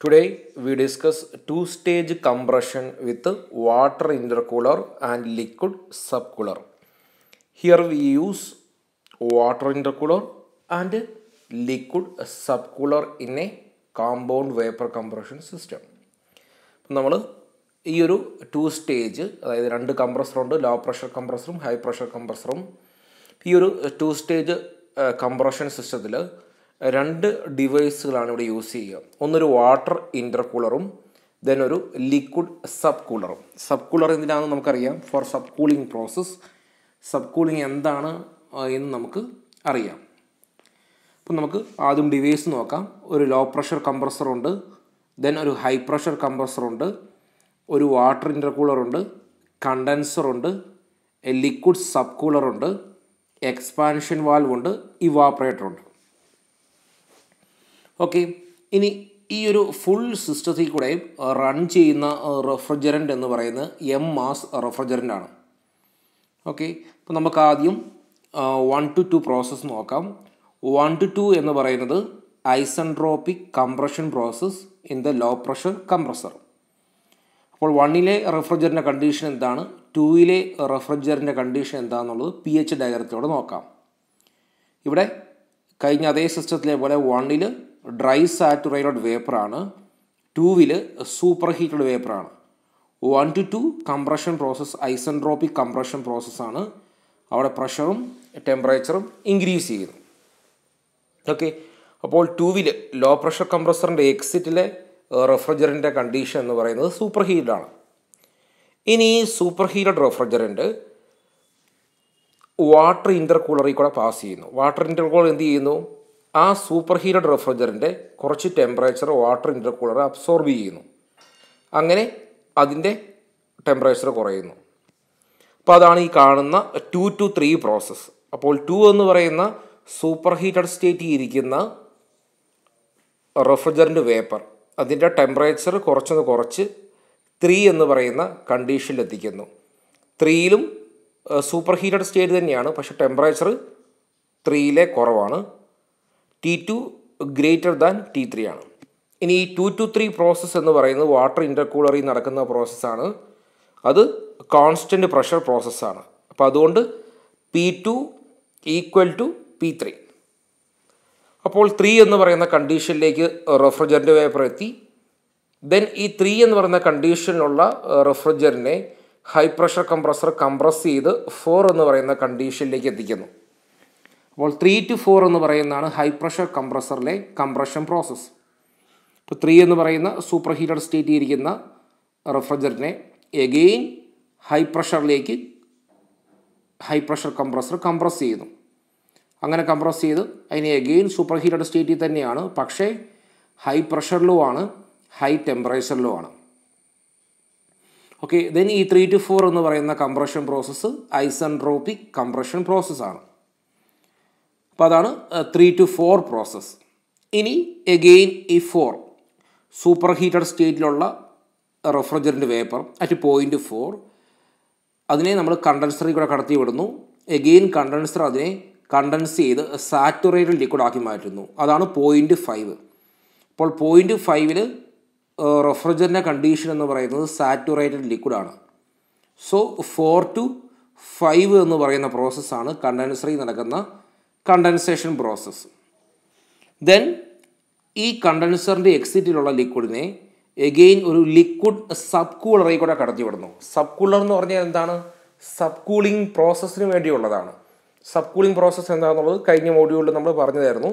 Today we discuss two-stage compression with water intercooler and liquid subcooler. Here we use water intercooler and liquid subcooler in a compound vapor compression system. നമ്മൾ ഈ ഒരു two stage അതായത് രണ്ട് കംപ്രസറുണ്ട് low pressure കംപ്രസറും high pressure കംപ്രസറും ഈ ഒരു ടു സ്റ്റേജ് കംപ്രഷൻ സിസ്റ്റത്തിൽ രണ്ട് ഡിവൈസുകളാണ് ഇവിടെ യൂസ് ചെയ്യുക. ഒന്നൊരു വാട്ടർ ഇന്റർകൂളറും ദെൻ ഒരു ലിക്വിഡ് സബ് കൂളറും സബ് കൂളർ എന്തിനാണെന്ന് നമുക്കറിയാം? For sub cooling process sub cooling എന്താണ് എന്ന് നമുക്ക് അറിയാം. അപ്പം നമുക്ക് ആദ്യം ഡിവൈസ് നോക്കാം. ഒരു ലോ പ്രഷർ കംപ്രസറുണ്ട് ദെൻ ഒരു ഹൈ പ്രഷർ കംപ്രസറുണ്ട് ഒരു വാട്ടർ ഇന്റർകൂളറുണ്ട് കണ്ടൻസറുണ്ട് ലിക്വിഡ് സബ് കൂളറുണ്ട് എക്സ്പാൻഷൻ വാൽവ് ഉണ്ട് ഇവാപ്പറേറ്റർ ഉണ്ട്. ഓക്കെ ഇനി ഈ ഒരു ഫുൾ സിസ്റ്റത്തിൽ കൂടെ റൺ ചെയ്യുന്ന റെഫ്രിജറന്റ് എന്ന് പറയുന്നത് എം മാസ് റെഫ്രിജറന്റ് ആണ്. ഓക്കെ അപ്പോൾ നമുക്ക് ആദ്യം വൺ ടു ടു പ്രോസസ്സ് നോക്കാം. വൺ ടു ടു എന്ന് പറയുന്നത് isentropic compression process in the low pressure compressor അപ്പോൾ വണ്ണിലെ റെഫ്രിജറിന്റെ കണ്ടീഷൻ എന്താണ്? ടൂയിലെ റെഫ്രിജറിന്റെ കണ്ടീഷൻ എന്താണെന്നുള്ളത് പി എച്ച് ഡയഗ്രത്തിലൂടെ നോക്കാം. ഇവിടെ കഴിഞ്ഞ അതേ സിസ്റ്റത്തിലെ പോലെ വണ്ണിൽ ഡ്രൈ സാറ്റുറൈഡ് വേപ്പറാണ്. ടൂവിൽ super heated വേപ്പറാണ്. One to two compression process isentropic compression പ്രോസസ്സാണ്. അവിടെ പ്രഷറും ടെമ്പറേച്ചറും ഇൻക്രീസ് ചെയ്യുന്നു. ഓക്കെ? അപ്പോൾ ടൂവിൽ ലോ പ്രഷർ കംപ്രസറിന്റെ എക്സിറ്റിലെ റെഫ്രിജറന്റെ കണ്ടീഷൻ എന്ന് പറയുന്നത് സൂപ്പർ ഹീറ്റഡ് ആണ് ഇനി സൂപ്പർ ഹീറ്റഡ് റെഫ്രിജറന്റ് വാട്ടർ ഇന്റർകൂളറിൽ കൂടെ പാസ് ചെയ്യുന്നു. വാട്ടർ ഇന്റർകൂളർ എന്ത് ചെയ്യുന്നു? ആ സൂപ്പർ ഹീറ്റഡ് റെഫ്രിജറന്റെ കുറച്ച് ടെമ്പറേച്ചർ വാട്ടർ ഇന്റർകൂളർ അബ്സോർബ് ചെയ്യുന്നു. അങ്ങനെ അതിന്റെ ടെമ്പറേച്ചർ കുറയുന്നു. അപ്പോൾ അതാണ് ഈ കാണുന്ന ടു ടു ത്രീ പ്രോസസ്സ് അപ്പോൾ ടു എന്ന് പറയുന്ന സൂപ്പർ ഹീറ്റഡ് സ്റ്റേറ്റിൽ ഇരിക്കുന്ന റെഫ്രിജറന്റ് വേപ്പർ അതിന്റെ ടെമ്പറേച്ചർ കുറച്ചൊന്ന് കുറച്ച് ത്രീ എന്ന് പറയുന്ന കണ്ടീഷനിൽ എത്തിക്കുന്നു. ത്രീയിലും സൂപ്പർ ഹീറ്റഡ് സ്റ്റേറ്റ് തന്നെയാണ്. പക്ഷെ ടെമ്പറേച്ചർ ത്രീയിലെ കുറവാണ്. T two greater than T three ആണ്. ഇനി ഈ ടു ടു ത്രീ പ്രോസസ്സ് എന്ന് പറയുന്നത് വാട്ടർ ഇന്റർകൂളറിൽ നടക്കുന്ന പ്രോസസ്സാണ് അത് കോൺസ്റ്റന്റ് പ്രഷർ പ്രോസസ്സാണ് അപ്പോൾ അതുകൊണ്ട് P two equal to P three അപ്പോൾ ത്രീ എന്ന് പറയുന്ന കണ്ടീഷനിലേക്ക് റെഫ്രിജറന്റ് വേപ്പർ എത്തി. ദെൻ ഈ ത്രീ എന്ന് പറയുന്ന കണ്ടീഷനിലുള്ള റെഫ്രിജറിനെ ഹൈ പ്രഷർ കംപ്രസർ കംപ്രസ് ചെയ്ത് ഫോർ എന്ന് പറയുന്ന കണ്ടീഷനിലേക്ക് എത്തിക്കുന്നു. അപ്പോൾ ത്രീ ടു ഫോർ എന്ന് പറയുന്നതാണ് ഹൈ പ്രഷർ കംപ്രസറിലെ കംപ്രഷൻ പ്രോസസ്സ് ഇപ്പോൾ ത്രീ എന്ന് പറയുന്ന സൂപ്പർ ഹീറ്റഡ് സ്റ്റേറ്റിൽ ഇരിക്കുന്ന റെഫ്രിജറിനെ എഗെയിൻ ഹൈ പ്രഷറിലേക്ക് ഹൈ പ്രഷർ കംപ്രസർ കംപ്രസ് ചെയ്യുന്നു. അങ്ങനെ കംപ്രസ് ചെയ്ത് അതിനെ എഗെയിൻ സൂപ്പർ ഹീറ്റഡ് സ്റ്റേറ്റിൽ തന്നെയാണ്. പക്ഷേ ഹൈ പ്രഷറിലും ആണ് ഹൈ ടെമ്പറേച്ചറിലും ആണ് ഓക്കെ ദെൻ ഈ ത്രീ ടു ഫോർ എന്ന് പറയുന്ന കംപ്രഷൻ പ്രോസസ്സ് ഐസൻട്രോപ്പിക് കംപ്രഷൻ പ്രോസസ്സാണ് അപ്പോൾ അതാണ് ത്രീ ടു ഫോർ പ്രോസസ്സ് ഇനി എഗെയിൻ ഈ four super heated സ്റ്റേറ്റിലുള്ള refrigerant vapour at point four അതിനെ നമ്മൾ കണ്ടൻസറിൽ കൂടെ കടത്തി വിടുന്നു എഗെയിൻ കണ്ടൻസർ അതിനെ കണ്ടൻസ് ചെയ്ത് സാറ്റുറേറ്റഡ് ലിക്വിഡ് ആക്കി മാറ്റുന്നു. അതാണ് പോയിന്റ് ഫൈവ് അപ്പോൾ പോയിന്റ് ഫൈവിൽ റെഫ്രിജറിന്റെ കണ്ടീഷൻ എന്ന് പറയുന്നത് സാറ്റുറേറ്റഡ് ലിക്വിഡാണ് സോ ഫോർ ടു ഫൈവ് എന്ന് പറയുന്ന പ്രോസസ്സാണ് കണ്ടൻസറിൽ നടക്കുന്ന കണ്ടൻസേഷൻ പ്രോസസ്സ് ദെൻ ഈ കണ്ടൻസറിന്റെ എക്സിറ്റിലുള്ള ലിക്വിഡിനെ എഗെയിൻ ഒരു ലിക്വിഡ് സബ് കൂളറിൽ കൂടെ കടത്തി വിടുന്നു സബ് കൂളർ എന്ന് പറഞ്ഞാൽ എന്താണ്? സബ് കൂളിംഗ് പ്രോസസ്സിന് വേണ്ടിയുള്ളതാണ്. സബ് കൂളിംഗ് പ്രോസസ്സ് എന്താണെന്നുള്ളത് കഴിഞ്ഞ മോഡ്യൂളിൽ നമ്മൾ പറഞ്ഞതായിരുന്നു.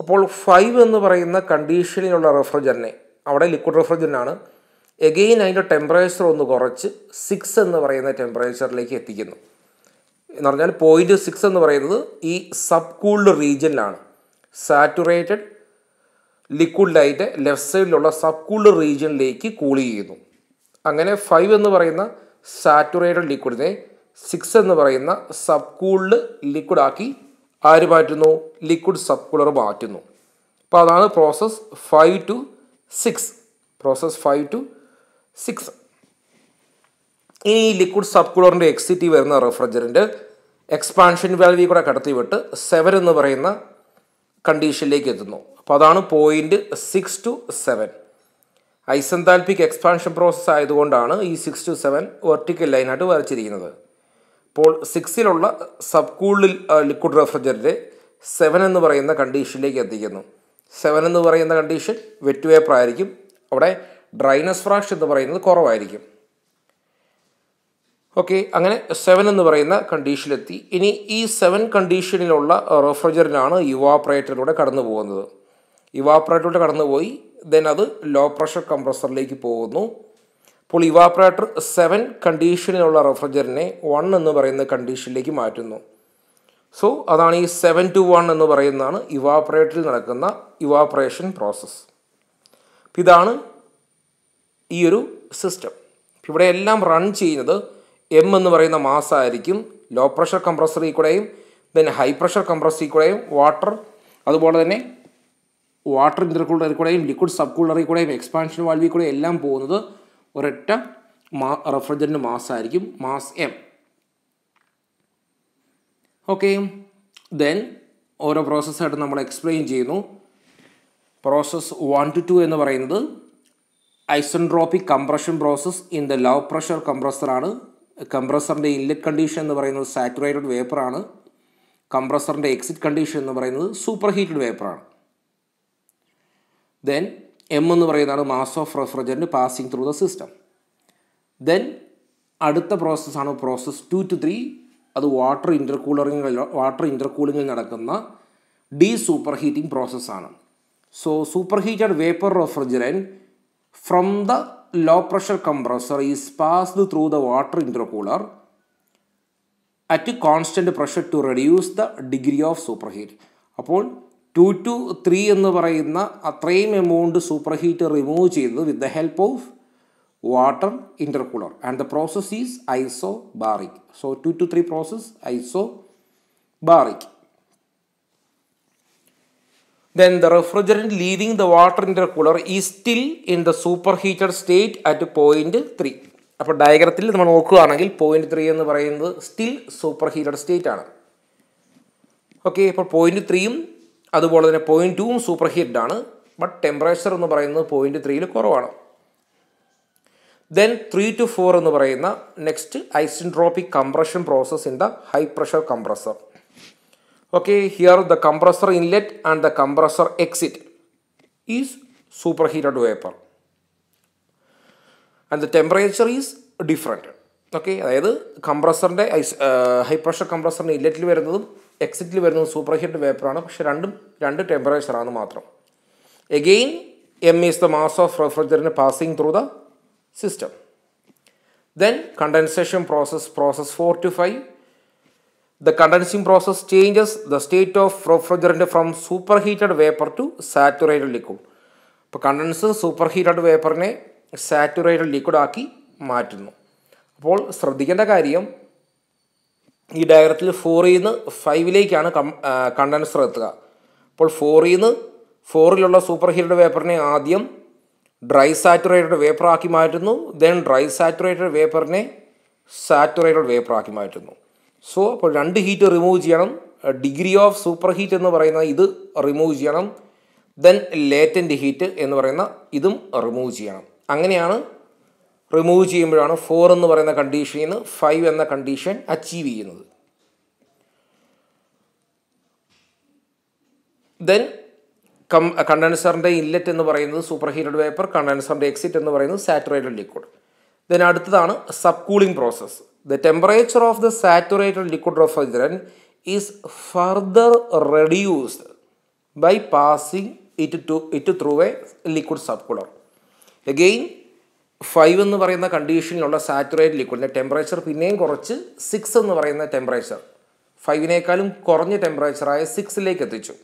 അപ്പോൾ ഫൈവ് എന്ന് പറയുന്ന കണ്ടീഷനിലുള്ള റെഫ്രിജറിനെ അവിടെ ലിക്വിഡ് റെഫ്രിജറന്റാണ് എഗെയിൻ അതിന്റെ ടെമ്പറേച്ചർ ഒന്ന് കുറച്ച് സിക്സ് എന്ന് പറയുന്ന ടെമ്പറേച്ചറിലേക്ക് എത്തിക്കുന്നു. എന്ന് പറഞ്ഞാൽ പോയിന്റ് സിക്സ് എന്ന് പറയുന്നത് ഈ സബ് കൂൾഡ് റീജിയനിലാണ് സാറ്റുറേറ്റഡ് ലിക്വിഡ് ലൈറ്റ് ലെഫ്റ്റ് സൈഡിലുള്ള സബ് കൂൾഡ് റീജിയനിലേക്ക് കൂൾ ചെയ്യുന്നു. അങ്ങനെ ഫൈവ് എന്ന് പറയുന്ന സാറ്റുറേറ്റഡ് ലിക്വിഡിനെ സിക്സ് എന്ന് പറയുന്ന സബ് കൂൾഡ് ലിക്വിഡ് ആക്കി ആര് മാറ്റുന്നു? ലിക്വിഡ് സബ് കൂളർ മാറ്റുന്നു. അപ്പോൾ അതാണ് process five to six process five to six ഇനി ഈ ലിക്വിഡ് സബ് കൂളറിന്റെ എക്സിറ്റി വരുന്ന റെഫ്രിജറന്റ് എക്സ്പാൻഷൻ വാൽവിൽ കൂടെ കടത്തി വിട്ട് സെവൻ എന്ന് പറയുന്ന കണ്ടീഷനിലേക്ക് എത്തുന്നു. അപ്പോൾ അതാണ് point six to seven isenthalpic expansion process ആയതുകൊണ്ടാണ് ഈ സിക്സ് ടു സെവൻ വെർട്ടിക്കൽ ലൈനായിട്ട് വരച്ചിരിക്കുന്നത്. അപ്പോൾ സിക്സിലുള്ള സബ് കൂളിൽ ലിക്വിഡ് റെഫ്രിജറേറ്റ് സെവൻ എന്ന് പറയുന്ന കണ്ടീഷനിലേക്ക് എത്തിക്കുന്നു. സെവൻ എന്ന് പറയുന്ന കണ്ടീഷൻ വെറ്റ് വേപ്പർ ആയിരിക്കും. അവിടെ ഡ്രൈനസ് ഫ്രാക്ഷൻ എന്ന് പറയുന്നത് കുറവായിരിക്കും. ഓക്കെ അങ്ങനെ സെവൻ എന്ന് പറയുന്ന കണ്ടീഷനിലെത്തി ഇനി ഈ സെവൻ കണ്ടീഷനിലുള്ള റെഫ്രിജറന്റാണ് ഇവാപ്പറേറ്ററിലൂടെ കടന്നു പോകുന്നത്. ഇവാപ്പറേറ്ററിലൂടെ കടന്നുപോയി ദെൻ അത് ലോ പ്രഷർ കംപ്രസറിലേക്ക് പോകുന്നു. അപ്പോൾ ഇവാപ്പറേറ്റർ സെവൻ കണ്ടീഷനിലുള്ള റെഫ്രിജറിനെ വൺ എന്ന് പറയുന്ന കണ്ടീഷനിലേക്ക് മാറ്റുന്നു. സോ അതാണ് ഈ സെവൻ ടു വൺ എന്ന് പറയുന്നതാണ് ഇവാപ്പറേറ്ററിൽ നടക്കുന്ന ഇവാപ്പറേഷൻ പ്രോസസ്സ് ഇതാണ് ഈ ഒരു സിസ്റ്റം ഇവിടെ എല്ലാം റൺ ചെയ്യുന്നത് എം എന്ന് പറയുന്ന മാസ് ആയിരിക്കും ലോ പ്രഷർ കംപ്രസറിൽ കൂടെയും ദെൻ ഹൈ പ്രഷർ കംപ്രസറിൽ കൂടെയും വാട്ടർ അതുപോലെ തന്നെ വാട്ടർ ഇന്റർകൂളറിൽ കൂടെയും ലിക്വിഡ് സബ് കൂളറിൽ കൂടെയും എക്സ്പാൻഷൻ വാൽവിൽ കൂടെയും എല്ലാം പോകുന്നത് ഒരൊറ്റ മാ റെഫ്രിജറന്റ് മാസായിരിക്കും. മാസ് എം ഓക്കെ ദെൻ ഓരോ പ്രോസസ്സായിട്ട് നമ്മൾ എക്സ്പ്ലെയിൻ ചെയ്യുന്നു. പ്രോസസ്സ് വൺ ടു ടു എന്ന് പറയുന്നത് isentropic compression process in the low pressure കംപ്രസറാണ് കംപ്രസറിന്റെ ഇൻലെറ്റ് കണ്ടീഷൻ എന്ന് പറയുന്നത് സാറ്റുറേറ്റഡ് വേപ്പറാണ്. കംപ്രസറിന്റെ എക്സിറ്റ് കണ്ടീഷൻ എന്ന് പറയുന്നത് സൂപ്പർ ഹീറ്റഡ് വേപ്പറാണ്. ദെൻ എം എന്ന് പറയുന്നതാണ് mass of refrigerant passing through the system then അടുത്ത പ്രോസസ്സാണ് പ്രോസസ് ടു ടു ത്രീ അത് വാട്ടർ ഇന്റർകൂളറിങ്ങിൽ വാട്ടർ ഇന്റർകൂളിങ്ങിൽ നടക്കുന്ന ഡീ സൂപ്പർ ഹീറ്റിംഗ് പ്രോസസ്സാണ് so superheated vapour refrigerant from the pressure compressor is passed through the water intercooler at constant pressure to reduce the degree of superheat അപ്പോൾ two to three എന്ന് പറയുന്ന അത്രയും amount superheat remove ചെയ്തത് with the help of water intercooler and the process is isobaric so two to three process isobaric then the refrigerant leaving the water intercooler is still in the superheated state at point three അപ്പോൾ ഡയഗ്രത്തിൽ നമ്മൾ നോക്കുകയാണെങ്കിൽ point three എന്ന് പറയുന്നത് still superheated state ആണ് okay ഇപ്പോൾ point ത്രീയും അതുപോലെ തന്നെ പോയിന്റ് ടൂവും സൂപ്പർ ഹീറ്റഡ് ആണ്. ബട്ട് ടെമ്പറേച്ചർ എന്ന് പറയുന്നത് പോയിന്റ് ത്രീയിൽ കുറവാണ്. ദെൻ ത്രീ ടു ഫോർ എന്ന് പറയുന്ന next isentropic compression process in the high pressure compressor okay here the compressor inlet and the compressor exit is superheated vapor. And the temperature is different. Okay അതായത് കംപ്രസറിന്റെ ഐസ് high pressure കംപ്രസറിന്റെ ഇല്ലറ്റിൽ വരുന്നതും എക്സിറ്റിൽ വരുന്നതും സൂപ്പർ ഹീറ്റ് വേപ്പറാണ് പക്ഷെ രണ്ടും രണ്ട് ടെമ്പറേച്ചറാണ് മാത്രം. Again M is the mass of refrigerant passing through the system then condensation process process four to five The condensing process changes the state of refrigerant from superheated vapor to saturated liquid. ഇപ്പോൾ condense superheated വേപ്പറിനെ saturated liquid ആക്കി മാറ്റുന്നു. അപ്പോൾ ശ്രദ്ധിക്കേണ്ട കാര്യം ഈ ഡയഗ്രത്തിൽ ഫോറിൽ നിന്ന് ഫൈവിലേക്കാണ് കണ്ടൻസർ എത്തുക. അപ്പോൾ ഫോറിൽ നിന്ന് ഫോറിലുള്ള സൂപ്പർ ഹീറ്റഡ് വേപ്പറിനെ ആദ്യം ഡ്രൈ സാറ്റുറേറ്റഡ് വേപ്പർ ആക്കി മാറ്റുന്നു. ദെൻ ഡ്രൈ സാറ്റുറേറ്റഡ് വേപ്പറിനെ സാറ്റുറേറ്റഡ് വേപ്പർ ആക്കി മാറ്റുന്നു. സോ അപ്പോൾ രണ്ട് ഹീറ്റ് റിമൂവ് ചെയ്യണം. ഡിഗ്രി ഓഫ് സൂപ്പർ ഹീറ്റ് എന്ന് പറയുന്ന ഇത് റിമൂവ് ചെയ്യണം. ദെൻ ലേറ്റന്റ് ഹീറ്റ് എന്ന് പറയുന്ന ഇതും റിമൂവ് ചെയ്യണം. അങ്ങനെയാണ് റിമൂവ് ചെയ്യുമ്പോഴാണ് ഫോർ എന്ന് പറയുന്ന കണ്ടീഷനിൽ നിന്ന് ഫൈവ് എന്ന കണ്ടീഷൻ അച്ചീവ് ചെയ്യുന്നത്. ദെൻ കം കണ്ടൻസറിന്റെ ഇൻലെറ്റ് എന്ന് പറയുന്നത് സൂപ്പർ ഹീറ്റഡ് വേപ്പർ കണ്ടൻസറിന്റെ എക്സിറ്റ് എന്ന് പറയുന്നത് സാറ്റുറേറ്റഡ് ലിക്വിഡ് ദെൻ അടുത്തതാണ് subcooling process the temperature of the saturated liquid refrigerant is further reduced by passing it to it through a liquid subcooler again five എന്ന് പറയുന്ന കണ്ടീഷനിലുള്ള saturate ലിക്വിഡിന്റെ temperature പിന്നെയും കുറച്ച് six എന്ന് പറയുന്ന ടെമ്പറേച്ചർ ഫൈവിനേക്കാളും കുറഞ്ഞ ടെമ്പറേച്ചറായ സിക്സിലേക്ക് എത്തിച്ചു.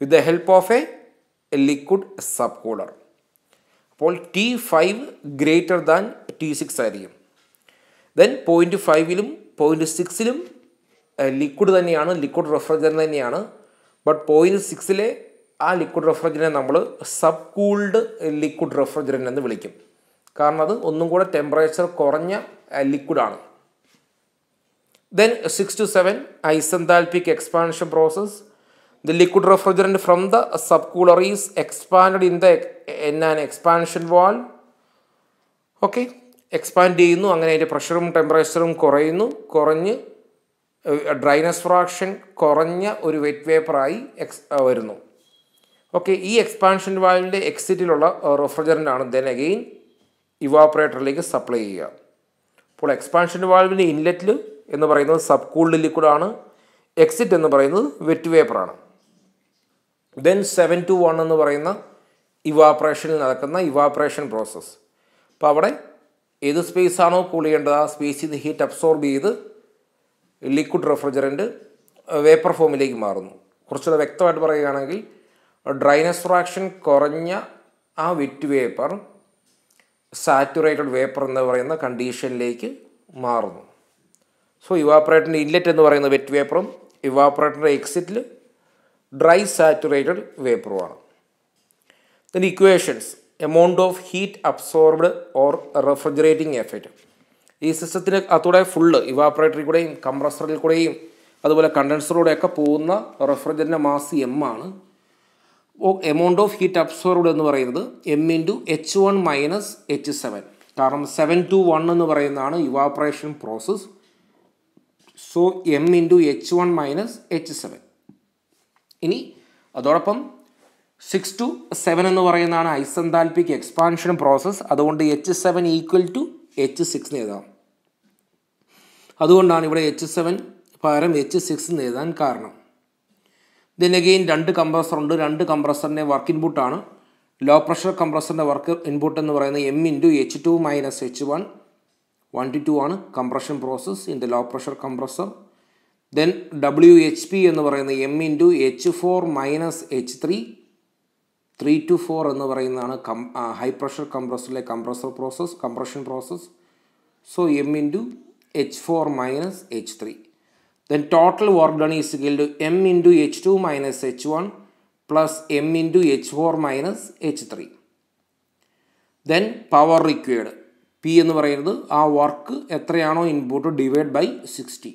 With the help of a liquid subcooler അപ്പോൾ T five greater than T six ആയിരിക്കും. ദെൻ പോയിന്റ് ഫൈവിലും പോയിന്റ് സിക്സിലും ലിക്വിഡ് തന്നെയാണ് ലിക്വിഡ് റെഫ്രിജറന്റ് തന്നെയാണ്. ബട്ട് പോയിന്റ് സിക്സിലെ ആ ലിക്വിഡ് റെഫ്രിജറന്റ് നമ്മൾ സബ് കൂൾഡ് ലിക്വിഡ് റെഫ്രിജറന്റ് എന്ന് വിളിക്കും. കാരണം അത് ഒന്നും കൂടെ ടെമ്പറേച്ചർ കുറഞ്ഞ ലിക്വിഡാണ് then six to seven isenthalpic expansion process the liquid refrigerant from the subcooler is expanded in the in an expansion valve okay expand ചെയ്യുന്നു. അങ്ങനെ അതിന്റെ പ്രഷറും ടെമ്പറേച്ചറും കുറയുന്നു. കുറഞ്ഞ് ഡ്രൈനസ് ഫ്രാക്ഷൻ കുറഞ്ഞ ഒരു വെറ്റ് വേപ്പറായി എക്സ് വരുന്നു. ഓക്കെ ഈ എക്സ്പാൻഷൻ വാൽവിന്റെ എക്സിറ്റിലുള്ള റെഫ്രിജറന്റ് ആണ്. ദെൻ അഗെയിൻ ഇവാപ്പറേറ്ററിലേക്ക് സപ്ലൈ ചെയ്യുക. അപ്പോൾ എക്സ്പാൻഷൻ വാൽവിന്റെ ഇൻലെറ്റിൽ എന്ന് പറയുന്നത് സബ് കൂൾഡ് ലിക്വിഡാണ് എക്സിറ്റ് എന്ന് പറയുന്നത് വെറ്റ് വേപ്പറാണ് ദെൻ സെവൻ ടു വൺ എന്ന് പറയുന്ന ഇവാപ്പറേഷനിൽ നടക്കുന്ന ഇവാപ്പറേഷൻ പ്രോസസ്സ് അപ്പോൾ അവിടെ ഏത് സ്പേസ് ആണോ കൂൾ ചെയ്യേണ്ടത്? ആ സ്പേസിൽ നിന്ന് ഹീറ്റ് അബ്സോർബ് ചെയ്ത് ലിക്വിഡ് റെഫ്രിജറന്റ് വേപ്പർ ഫോമിലേക്ക് മാറുന്നു. കുറച്ചുകൂടെ വ്യക്തമായിട്ട് പറയുകയാണെങ്കിൽ ഡ്രൈനസ് ഫ്രാക്ഷൻ കുറഞ്ഞ ആ വെറ്റ് വേപ്പർ സാറ്റുറേറ്റഡ് വേപ്പർ എന്ന് പറയുന്ന കണ്ടീഷനിലേക്ക് മാറുന്നു. സോ ഇവാപ്പറേറ്ററിന്റെ ഇൻലെറ്റ് എന്ന് പറയുന്ന വെറ്റ് വേപ്പറും ഇവാപ്പറേറ്ററിന്റെ എക്സിറ്റിൽ dry saturated വേപ്പറുമാണ് then equations amount of heat absorbed or refrigerating effect ഈ സിസ്റ്റത്തിന് അതോടെ ഫുള്ള് ഇവാപ്പറേറ്ററിൽ കൂടെയും കംപ്രസറിൽ കൂടെയും അതുപോലെ കണ്ടൻസറിലൂടെയൊക്കെ പോകുന്ന റെഫ്രിജറിന്റെ മാസ് എം ആണ്. എമൗണ്ട് ഓഫ് ഹീറ്റ് അബ്സോർബ്ഡ് എന്ന് പറയുന്നത് M into H one minus H seven കാരണം സെവൻ ടു വൺ എന്ന് പറയുന്നതാണ് evaporation process so M into H one minus H seven ഇനി അതോടൊപ്പം സിക്സ് ടു സെവൻ എന്ന് പറയുന്നതാണ് ഐസന്താൽപിക് എക്സ്പാൻഷൻ പ്രോസസ്സ് അതുകൊണ്ട് H seven equal to H six എഴുതാം. അതുകൊണ്ടാണ് ഇവിടെ എച്ച് സെവൻ പകരം എച്ച് സിക്സ് എഴുതാൻ കാരണം. അഗെയിൻ രണ്ട് കംപ്രസർ ഉണ്ട്. രണ്ട് കംപ്രസറിന്റെ വർക്ക് ഇൻപുട്ടാണ് ലോ പ്രഷർ കംപ്രസറിന്റെ വർക്ക് ഇൻപുട്ട് എന്ന് പറയുന്നത് M into H two minus H one one two two ആണ് compression process in the low pressure compressor then W H P എന്ന് പറയുന്നത് M into H four minus H three three two four എന്ന് പറയുന്നതാണ് come high pressure കംപ്രസറിലെ compressor process compression process so M into H four minus H three then total work done is equal to M into H two minus H one plus M into H four minus H three then power required P എന്ന് പറയുന്നത് ആ work എത്രയാണോ input divide by sixty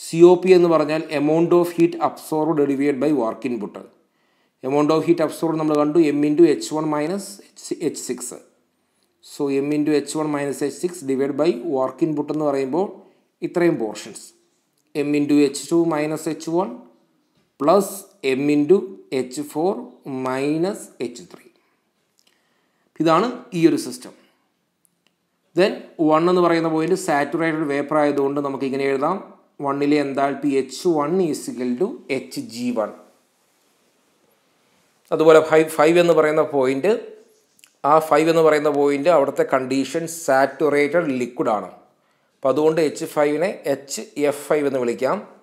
C O P എന്ന് പറഞ്ഞാൽ amount of heat absorbed divide by work input amount of heat absorb നമ്മൾ കണ്ടു M into H one minus H six so M into H one minus H six divide by work input എന്ന് പറയുമ്പോൾ ഇത്രയും portions M into H two minus H one plus M into H four minus H three ഇതാണ് ഈ ഒരു system then one എന്ന് പറയുന്ന point saturated vapour ആയതുകൊണ്ട് നമുക്ക് ഇങ്ങനെ എഴുതാം. വണ്ണിലെ enthalpy H one is equal to H G one. അതുപോലെ ഫൈവ് ഫൈവ് എന്ന് പറയുന്ന പോയിന്റ് ആ ഫൈവ് എന്ന് പറയുന്ന പോയിന്റ് അവിടുത്തെ കണ്ടീഷൻ സാറ്റുറേറ്റഡ് ലിക്വിഡ് ആണ്. അപ്പോൾ അതുകൊണ്ട് എച്ച് ഫൈവിനെ എച്ച് എഫ് ഫൈവ് എന്ന് വിളിക്കാം.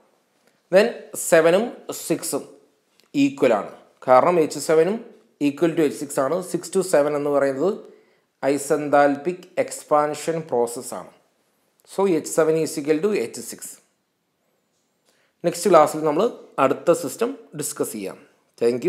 ദെൻ സെവനും സിക്സും ഈക്വൽ ആണ്. കാരണം എച്ച് സെവനും ഈക്വൽ ടു എച്ച് സിക്സ് ആണ്. സിക്സ് ടു സെവൻ എന്ന് പറയുന്നത് ഐസെന്താൽപിക് എക്സ്പാൻഷൻ പ്രോസസ്സാണ്. So H seven is equal to H six next ക്ലാസ്സിൽ നമ്മൾ അടുത്ത സിസ്റ്റം ഡിസ്കസ് ചെയ്യാം. താങ്ക്